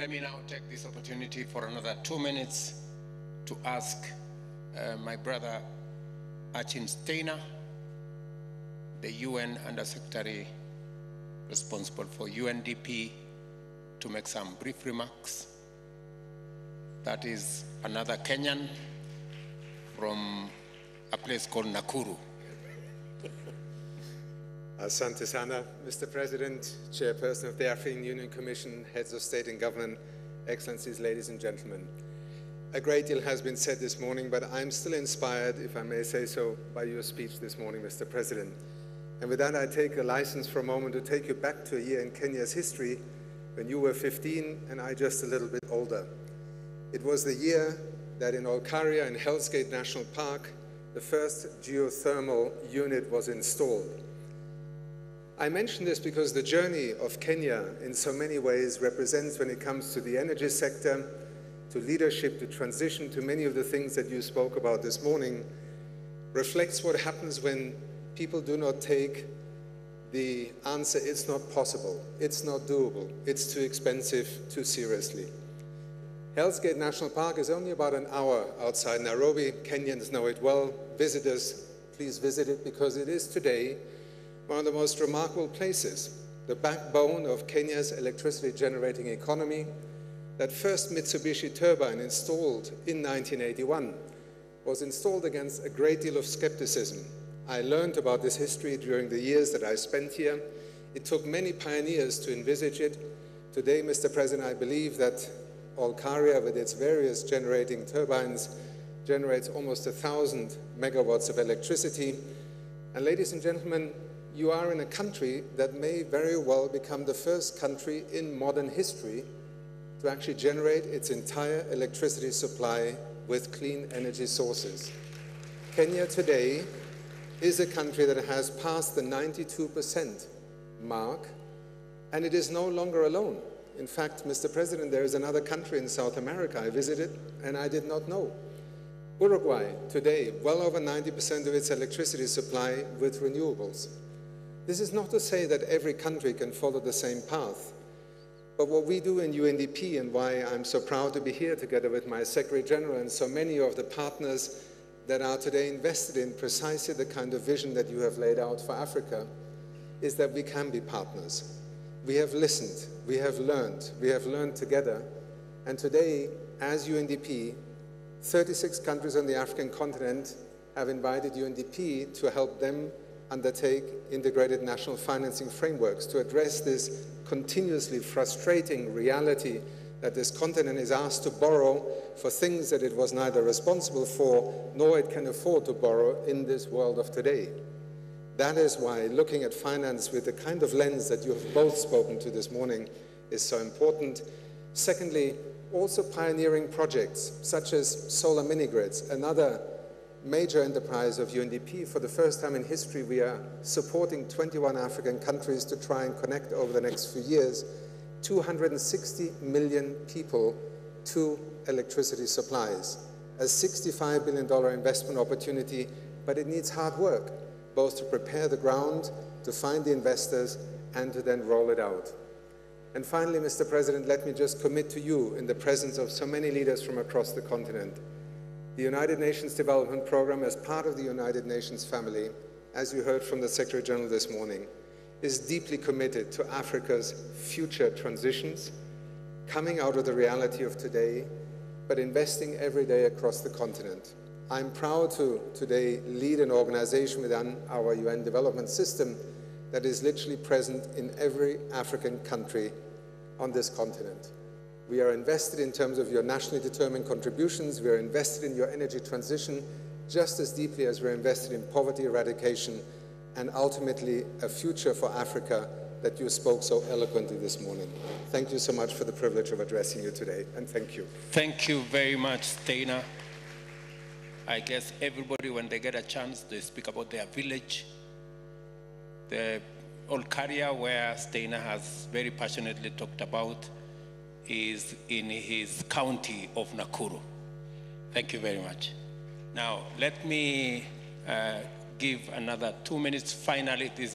Let me now take this opportunity for another two minutes to ask uh, my brother Achim Steiner, the UN Under Secretary responsible for UNDP, to make some brief remarks. That is another Kenyan from a place called Nakuru. Asante Sana, Mr. President, Chairperson of the African Union Commission, Heads of State and Government, Excellencies, ladies and gentlemen. A great deal has been said this morning, but I'm still inspired, if I may say so, by your speech this morning, Mr. President. And with that, I take a license for a moment to take you back to a year in Kenya's history when you were 15 and I just a little bit older. It was the year that in Olkaria in Hell's Gate National Park, the first geothermal unit was installed. I mention this because the journey of Kenya in so many ways represents when it comes to the energy sector, to leadership, to transition, to many of the things that you spoke about this morning, reflects what happens when people do not take the answer, it's not possible, it's not doable, it's too expensive, too seriously. Hell's Gate National Park is only about an hour outside Nairobi. Kenyans know it well. Visitors, please visit it because it is today one of the most remarkable places, the backbone of Kenya's electricity generating economy. That first Mitsubishi turbine installed in 1981 was installed against a great deal of skepticism. I learned about this history during the years that I spent here. It took many pioneers to envisage it. Today, Mr. President, I believe that Olkaria, with its various generating turbines, generates almost a thousand megawatts of electricity. And ladies and gentlemen, you are in a country that may very well become the first country in modern history to actually generate its entire electricity supply with clean energy sources. Kenya today is a country that has passed the 92% mark, and it is no longer alone. In fact, Mr. President, there is another country in South America I visited and I did not know. Uruguay today, well over 90% of its electricity supply with renewables. This is not to say that every country can follow the same path. But what we do in UNDP and why I'm so proud to be here together with my Secretary General and so many of the partners that are today invested in precisely the kind of vision that you have laid out for Africa is that we can be partners. We have listened, we have learned, we have learned together. And today, as UNDP, 36 countries on the African continent have invited UNDP to help them undertake integrated national financing frameworks to address this continuously frustrating reality that this continent is asked to borrow for things that it was neither responsible for nor it can afford to borrow in this world of today. That is why looking at finance with the kind of lens that you have both spoken to this morning is so important. Secondly, also pioneering projects such as solar mini grids, another major enterprise of UNDP. For the first time in history, we are supporting 21 African countries to try and connect over the next few years 260 million people to electricity supplies. A $65 billion investment opportunity, but it needs hard work, both to prepare the ground, to find the investors, and to then roll it out. And finally, Mr. President, let me just commit to you in the presence of so many leaders from across the continent the United Nations Development Programme, as part of the United Nations family, as you heard from the Secretary General this morning, is deeply committed to Africa's future transitions, coming out of the reality of today, but investing every day across the continent. I'm proud to today lead an organization within our UN development system that is literally present in every African country on this continent. We are invested in terms of your nationally determined contributions. We are invested in your energy transition just as deeply as we're invested in poverty eradication and ultimately a future for Africa that you spoke so eloquently this morning. Thank you so much for the privilege of addressing you today, and thank you. Thank you very much, Steiner. I guess everybody, when they get a chance, they speak about their village. The Olkaria, where Steiner has very passionately talked about, is in his county of Nakuru. Thank you very much. Now, let me uh, give another two minutes. Finally, this